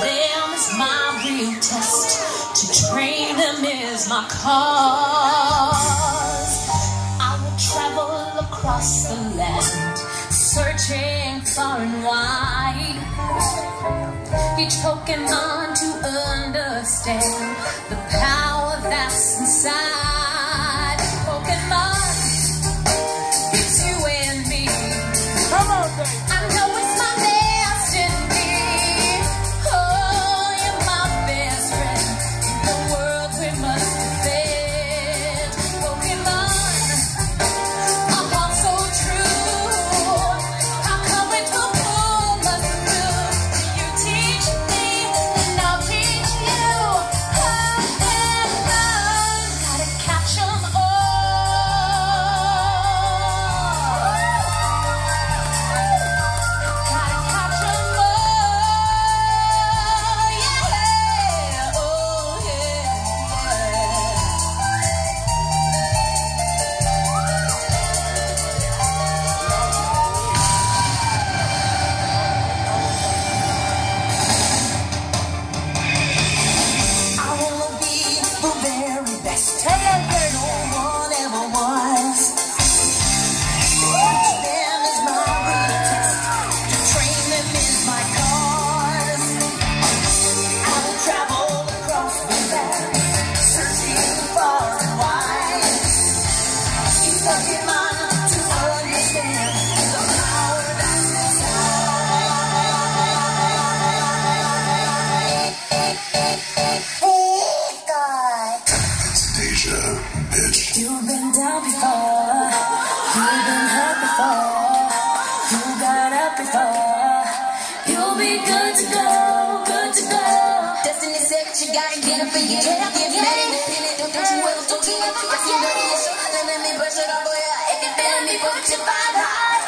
them is my real test. To train them is my cause. I will travel across the land, searching far and wide. Each Pokemon to understand the power that's inside. Good to go, good to go. Destiny said that you gotta get up and get it. Get independent, don't don't you ever talk to me. If you know this, let me brush it off, boy. If you feeling me, put your vibe high.